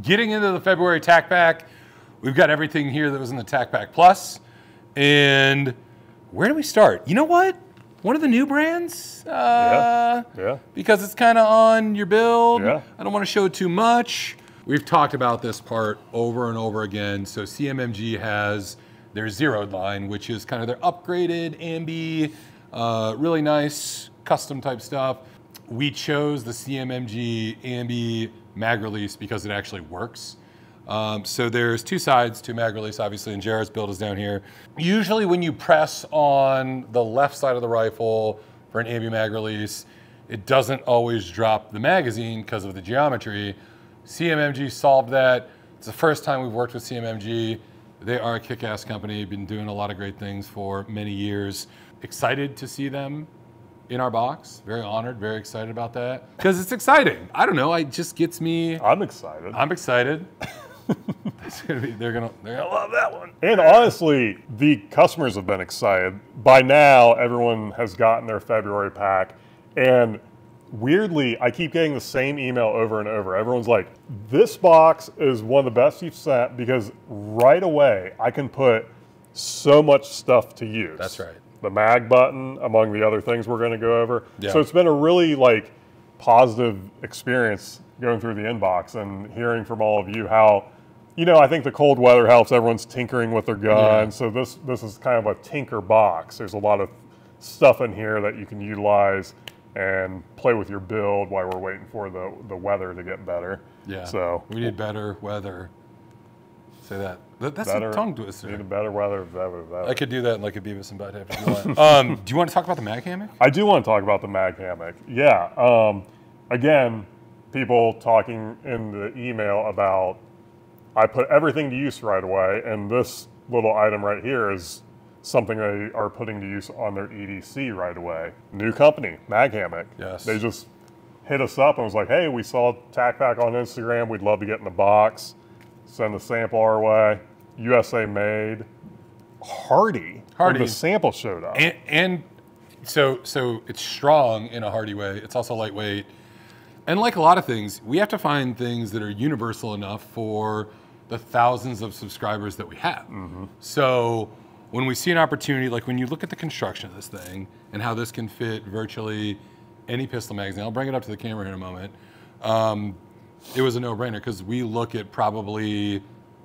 getting into the February TAC Pack, we've got everything here that was in the TAC Pack Plus. And where do we start? You know what? One of the new brands. Uh, Yeah. Yeah. Because it's kind of on your build. Yeah. I don't want to show too much. We've talked about this part over and over again. So CMMG has their zeroed line, which is kind of their upgraded ambi, uh, really nice custom type stuff. We chose the CMMG ambi mag release because it actually works. Um, so there's two sides to mag release, obviously, and Jared's build is down here. Usually when you press on the left side of the rifle for an ambi mag release, it doesn't always drop the magazine because of the geometry. CMMG solved that. It's the first time we've worked with CMMG. They are a kick-ass company, been doing a lot of great things for many years. Excited to see them in our box. Very honored, very excited about that. Because it's exciting. I don't know, it just gets me, I'm excited. I'm excited. Gonna be, they're gonna, they're gonna love that one. And honestly, the customers have been excited. By now, everyone has gotten their February pack. And weirdly, I keep getting the same email over and over. Everyone's like, this box is one of the best you've sent because right away I can put so much stuff to use. That's right. The mag button, among the other things we're going to go over. Yeah. So it's been a really like positive experience going through the inbox and hearing from all of you how you know, I think the cold weather helps. Everyone's tinkering with their guns. So this this is kind of a tinker box. There's a lot of stuff in here that you can utilize and play with your build while we're waiting for the, the weather to get better. Yeah. So we need better weather. Say that. that that's better a tongue Need twister. a better weather. better, better. I could do that in like a Beavis and Butthead if you want. um, do you want to talk about the mag hammock? I do want to talk about the mag hammock. Yeah. Um, again, people talking in the email about I put everything to use right away, and this little item right here is something they are putting to use on their EDC right away. New company, Mag Hammock. Yes. They just hit us up and was like, hey, we saw TAC Pack on Instagram. We'd love to get in the box. Send a sample our way. USA made. Hardy. Hardy. The sample showed up. And, and so so it's strong in a hardy way. It's also lightweight. And like a lot of things, we have to find things that are universal enough for the thousands of subscribers that we have. So when we see an opportunity, like when you look at the construction of this thing and how this can fit virtually any pistol magazine, I'll bring it up to the camera here in a moment. Um, it was a no-brainer because we look at probably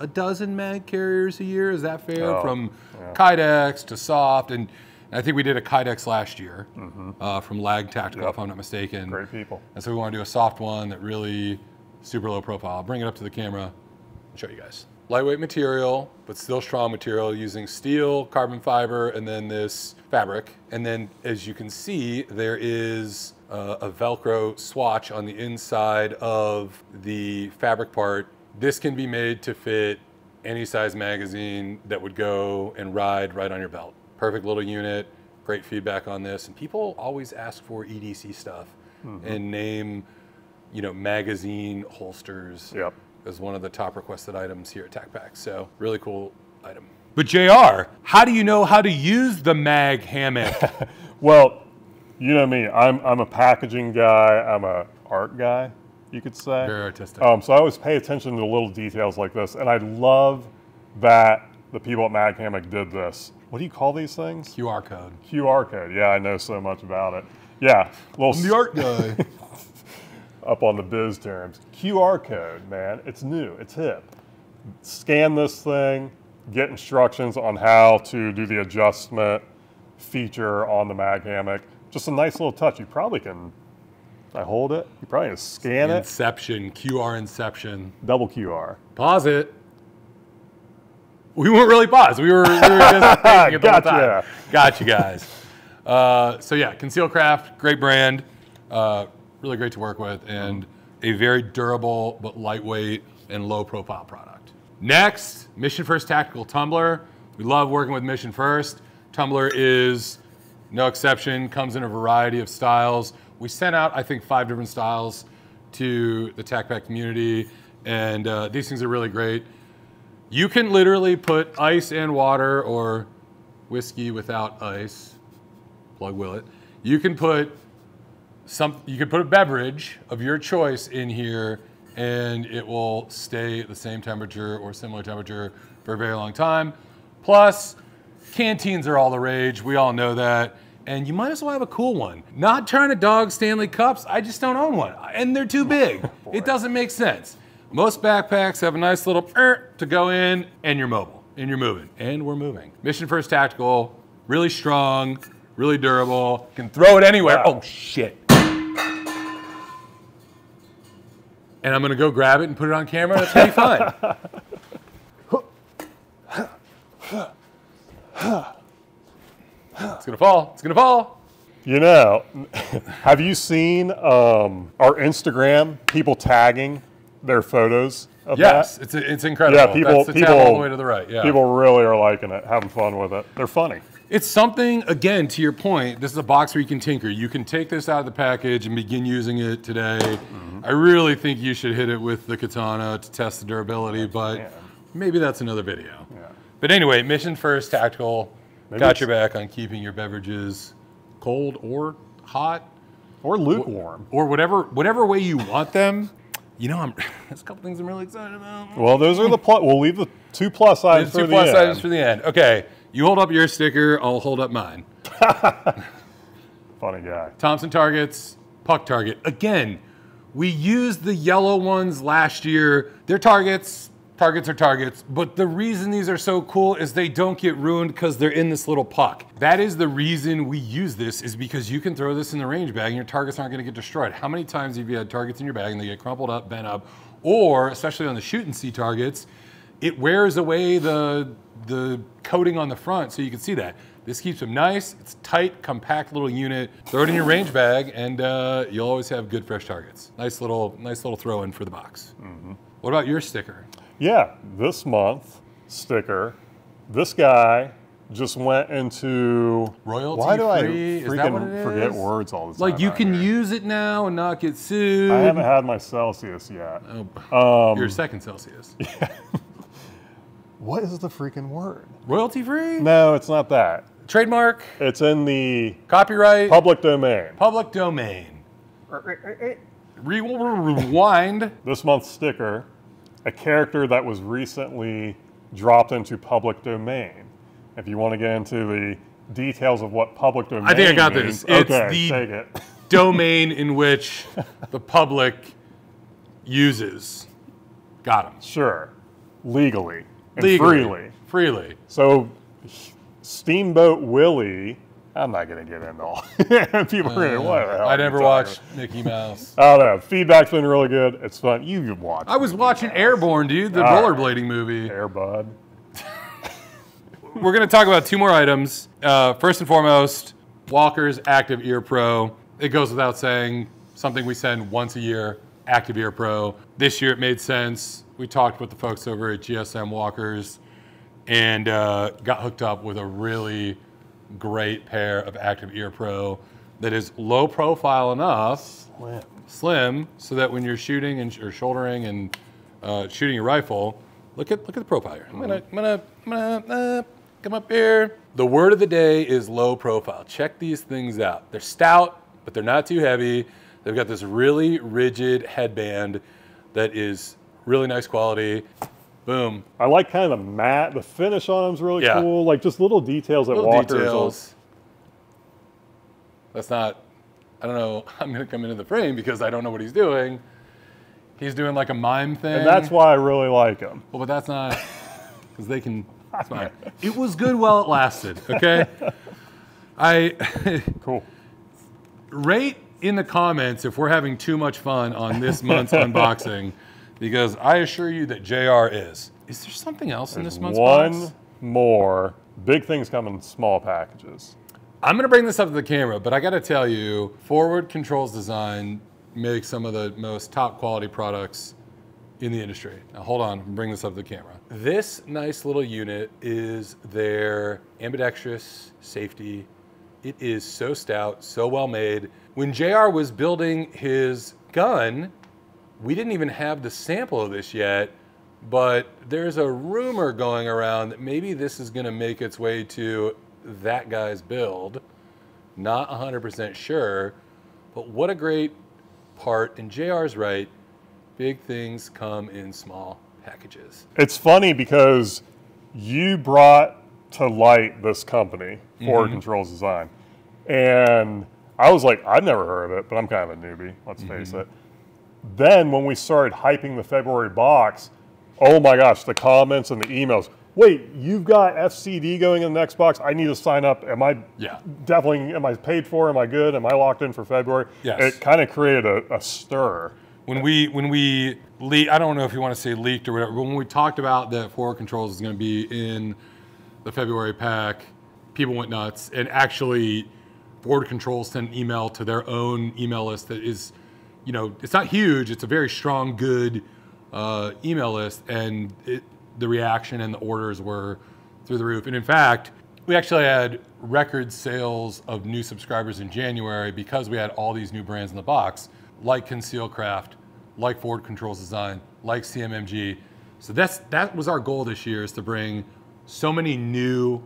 a dozen mag carriers a year. Is that fair? Oh, From Kydex to Soft, and I think we did a Kydex last year uh, from Lag Tactical, Yep. if I'm not mistaken. Great people. And so we want to do a soft one that really super low profile. I'll bring it up to the camera and show you guys. Lightweight material, but still strong material using steel, carbon fiber, and then this fabric. And then as you can see, there is uh, a Velcro swatch on the inside of the fabric part. This can be made to fit any size magazine that would go and ride right on your belt. Perfect little unit, great feedback on this. And people always ask for EDC stuff and name, you know, magazine holsters Yep. As one of the top requested items here at TacPack. So really cool item. But JR, how do you know how to use the mag hammock? Well, you know me. I'm I'm a packaging guy. I'm a art guy, you could say. Very artistic. Um, so I always pay attention to the little details like this, and I love that the people at Mag Hammock did this. What do you call these things? QR code. QR code. Yeah, I know so much about it. Yeah, little I'm the art guy. up on the biz terms. QR code, man, it's new, it's hip. Scan this thing, get instructions on how to do the adjustment feature on the mag hammock. Just a nice little touch. You probably can, I hold it, you probably can scan it, Inception, QR Inception. double QR. Pause it. We weren't really paused. We were, we were just thinking it the whole time. Got you guys. Uh, so yeah, Concealcraft, great brand, uh, really great to work with, and a very durable but lightweight and low profile product. Next, Mission First Tactical Tumbler. We love working with Mission First. Tumbler is no exception, comes in a variety of styles. We sent out, I think, five different styles to the TacPack community, and uh, these things are really great. You can literally put ice and water or whiskey without ice. Plug will it. You can put some. You can put a beverage of your choice in here, and it will stay at the same temperature or similar temperature for a very long time. Plus, canteens are all the rage. We all know that. And you might as well have a cool one. Not trying to dog Stanley Cups, I just don't own one. And they're too big. it doesn't make sense. Most backpacks have a nice little er, to go in, and you're mobile, and you're moving, and we're moving. Mission First Tactical, really strong, really durable, can throw it anywhere. Wow. Oh shit. And I'm gonna go grab it and put it on camera, That's gonna be fun. It's gonna fall. It's gonna fall. You know, have you seen um, our Instagram people tagging their photos of Yes, that? it's it's incredible. Yeah, people people all the way to the right. Yeah. people really are liking it, having fun with it. They're funny. It's something, again, to your point, this is a box where you can tinker. You can take this out of the package and begin using it today. Mm-hmm. I really think you should hit it with the katana to test the durability, but maybe that's another video. Yeah. But anyway, mission first, tactical. Maybe got your back on keeping your beverages cold or hot Or lukewarm. or whatever whatever way you want them. You know, I'm, there's a couple things I'm really excited about. Well, those are the plus. We'll leave the two plus items There's for two the plus end. items for the end. Okay, you hold up your sticker, I'll hold up mine. Funny guy. Thompson targets, puck target. Again, we used the yellow ones last year. They're targets. Targets are targets. But the reason these are so cool is they don't get ruined because they're in this little puck. That is the reason we use this is because you can throw this in the range bag and your targets aren't going to get destroyed. How many times have you had targets in your bag and they get crumpled up, bent up, or especially on the Shoot-N-C targets, it wears away the the coating on the front so you can see that. This keeps them nice. It's tight, compact little unit. Throw it in your range bag, and uh, you'll always have good fresh targets. Nice little, nice little throw in for the box. What about your sticker? Yeah, this month sticker. This guy just went into Royalty Why do I free? Is that freaking what it forget words all the time? Like you can here? use it now and not get sued. I haven't had my Celsius yet. Oh, Um, your second Celsius. What is the freaking word? Royalty free? No, it's not that. Trademark? It's in the Copyright? public domain. Public domain. Rewind. This month's sticker, a character that was recently dropped into public domain. If you want to get into the details of what public domain I think I got means, this. It's okay, the- take it. domain in which the public uses. Got him. Sure, legally and Legally. freely. Freely. So, Steamboat Willie, I'm not going to get into all. People are going to, what the hell I never watched Mickey Mouse. about? I don't know. Feedback's been really good. It's fun. You can watch. I was watching Airborne, dude, the All right. rollerblading movie. Airbud. We're going to talk about two more items. Uh, first and foremost, Walker's Active Ear Pro. It goes without saying, something we send once a year, Active Ear Pro. This year it made sense. We talked with the folks over at GSM Walkers and uh, got hooked up with a really great pair of Active Ear Pro that is low profile enough, Slim. slim, so that when you're shooting and or shouldering and uh, shooting your rifle, look at look at the profile here. I'm gonna I'm gonna I'm gonna uh, come up here. The word of the day is low profile. Check these things out. They're stout, but they're not too heavy. They've got this really rigid headband that is really nice quality. Boom. I like kind of the matte. The finish on them is really Yeah. cool. Like just little details that Little Walker's. details. That's not. I don't know. I'm gonna come into the frame because I don't know what he's doing. He's doing like a mime thing. And that's why I really like them. Well, but that's not because they can. It's fine. It was good while it lasted. Okay. I Cool. rate in the comments if we're having too much fun on this month's unboxing, because I assure you that Jr. is. Is there something else in this month's One box? more. Big things come in small packages. I'm gonna bring this up to the camera, but I gotta tell you, Forward Controls Design makes some of the most top quality products in the industry. Now hold on, bring this up to the camera. This nice little unit is their ambidextrous safety. It is so stout, so well made. When JR was building his gun, we didn't even have the sample of this yet, but there's a rumor going around that maybe this is gonna make its way to that guy's build. Not 100% sure, but what a great part, and JR's right. big things come in small packages. It's funny because you brought to light this company, Forward Mm-hmm. Controls Design, and I was like, I've never heard of it, but I'm kind of a newbie. Let's Mm-hmm. face it. Then when we started hyping the February box, oh my gosh, the comments and the emails. Wait, you've got FCD going in the next box. I need to sign up. Am I Yeah. definitely am I paid for? Am I good? Am I locked in for February? Yes. It kind of created a, a stir. When we when we le- I don't know if you want to say leaked or whatever. But when we talked about that forward controls is going to be in the February pack, people went nuts. And actually, forward controls sent an email to their own email list that is, you know, it's not huge. It's a very strong, good uh, email list, and it, the reaction and the orders were through the roof. And in fact, we actually had record sales of new subscribers in January because we had all these new brands in the box, like Conceal Craft, like Forward Controls Design, like CMMG. So that's that was our goal this year is to bring so many new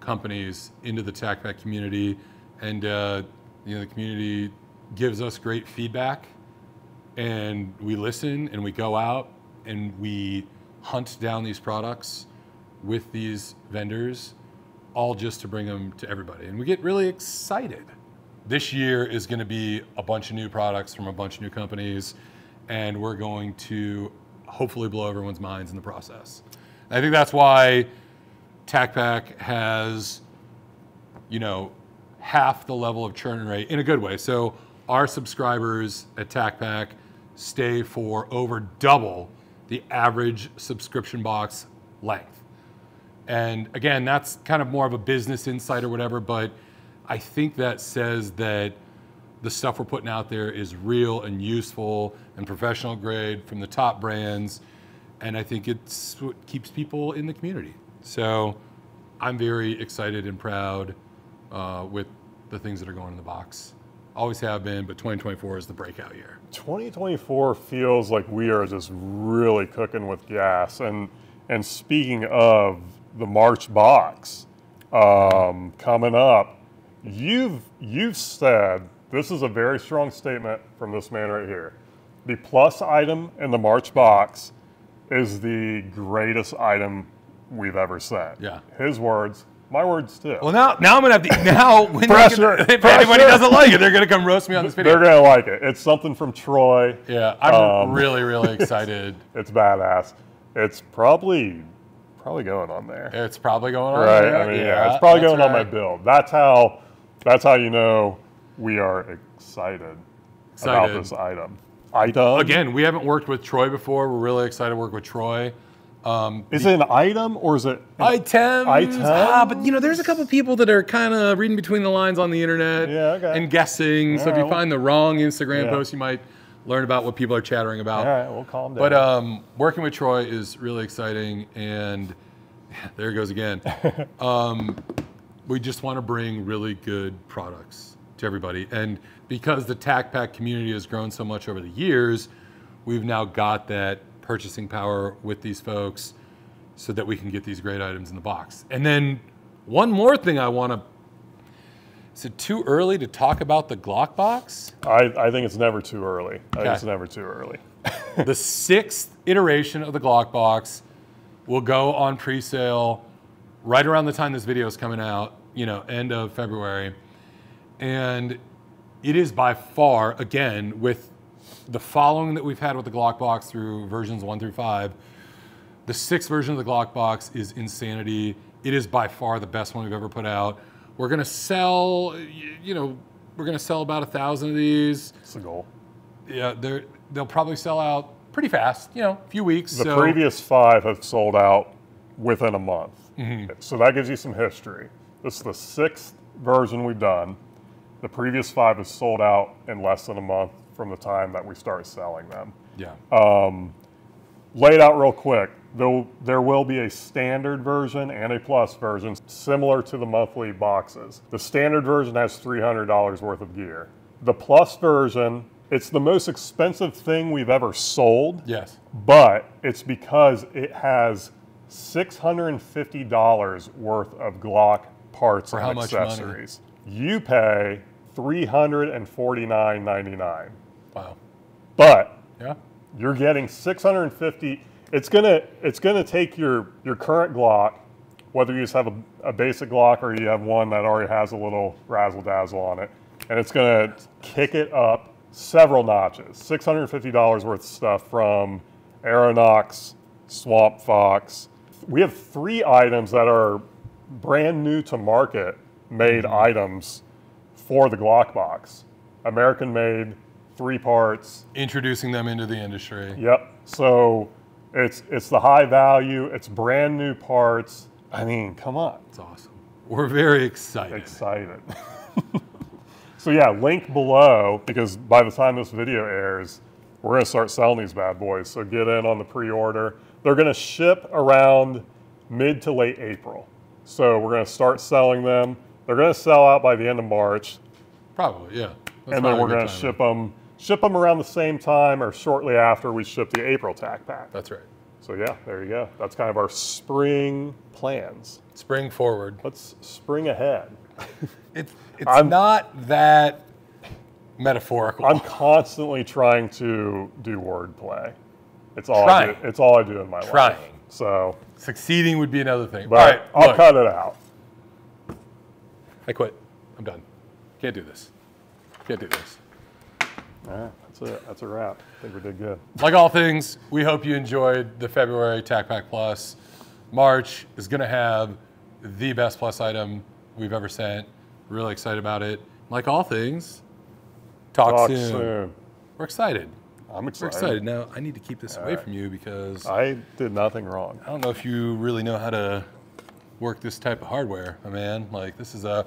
companies into the TacPack community, and uh, you know the community gives us great feedback, and we listen and we go out and we hunt down these products with these vendors, all just to bring them to everybody, and we get really excited. This year is going to be a bunch of new products from a bunch of new companies, and we're going to hopefully blow everyone's minds in the process. I think that's why TacPack has, you know, half the level of churn rate in a good way. So our subscribers at TacPack stay for over double the average subscription box length. And again, that's kind of more of a business insight or whatever, but I think that says that the stuff we're putting out there is real and useful and professional grade from the top brands. And I think it's what keeps people in the community. So I'm very excited and proud uh, with the things that are going in the box. Always have been, but 2024 is the breakout year. 2024 feels like we are just really cooking with gas. And and speaking of the March box um, coming up, you've you've said this is a very strong statement from this man right here. The plus item in the March box is the greatest item we've ever sent. Yeah. His words, my words too. Well, now, now I'm gonna have to. Now, when Pressure, can- if pressure. anybody doesn't like it, they're gonna come roast me on this video. They're gonna like it. It's something from Troy. yeah, I'm Um, really, really excited. It's badass. It's probably probably going on there. It's probably going on. Right. there. I mean, yeah, it's probably going on my right. build. That's how that's how you know we are excited, about this item. Item Again, we haven't worked with Troy before. We're really excited to work with Troy. Um, Is it an item or is it items. Items? Ah, but you know, there's a couple people that are kind of reading between the lines on the internet Yeah, okay. and guessing. so if you well- find the wrong Instagram Yeah. post, you might learn about what people are chattering about. All right, we'll calm down. But um, working with Troy is really exciting, and there it goes again. um, we just want to bring really good products to everybody, and because the TAC Pack community has grown so much over the years, we've now got that purchasing power with these folks, so that we can get these great items in the box. And then one more thing I want to. Is it too early to talk about the Glock box? I, I think it's never too early. I think it's never too early. the sixth iteration of the Glock box will go on pre-sale right around the time this video is coming out, you know, end of February. And it is by far, again, with the following that we've had with the Glock box through versions one through five, the sixth version of the Glock box is insanity. It is by far the best one we've ever put out. We're gonna sell, you know, we're gonna sell about a thousand of these It's the goal. yeah, they're, they'll probably sell out pretty fast, you know, a few weeks. The so previous five have sold out within a month. Mm-hmm. So that gives you some history. This is the sixth version we've done. The previous five have sold out in less than a month from the time that we start selling them. yeah, um, Lay it out real quick. There, there will be a standard version and a plus version similar to the monthly boxes. The standard version has $300 worth of gear. The plus version, it's the most expensive thing we've ever sold yes, but it's because it has $650 worth of Glock parts For and how much money? accessories. You pay $349.99. wow, But yeah, you're getting 650. It's gonna it's gonna take your your current Glock, whether you just have a, a basic Glock or you have one that already has a little razzle dazzle on it, and it's gonna kick it up several notches. $650 worth of stuff from Aeronox, Swamp Fox. We have three items that are brand new to market made mm-hmm. items for the Glock box. American made, three parts. Introducing them into the industry. Yep. So it's it's the high value, it's brand new parts. I mean, come on. It's awesome. We're very excited. Excited. so yeah, link below because by the time this video airs, we're gonna start selling these bad boys. So get in on the pre-order. They're gonna ship around mid to late April. So we're gonna start selling them. They're gonna sell out by the end of March, Probably, yeah. That's and then we're gonna ship them ship them around the same time or shortly after we ship the April TacPack. That's right. So yeah, there you go. That's kind of our spring plans. Spring forward. Let's spring ahead. It's it's I'm- not that metaphorical. I'm constantly trying to do wordplay. It's all I do. It's all I do in my life. Trying. So, Succeeding would be another thing. but All right, I'll look, cut it out. I quit. I'm done. Can't do this. Can't do this. All right, that's it. That's a wrap. I think we did good. Like all things, we hope you enjoyed the February TAC Pack Plus. March is going to have the best plus item we've ever sent. Really excited about it. Like all things, talk, Talk soon. soon. We're excited. I'm excited. We're excited. Now, I need to keep this away right. from you because I did nothing wrong. I don't know if you really know how to work this type of hardware, my man. Like, this is a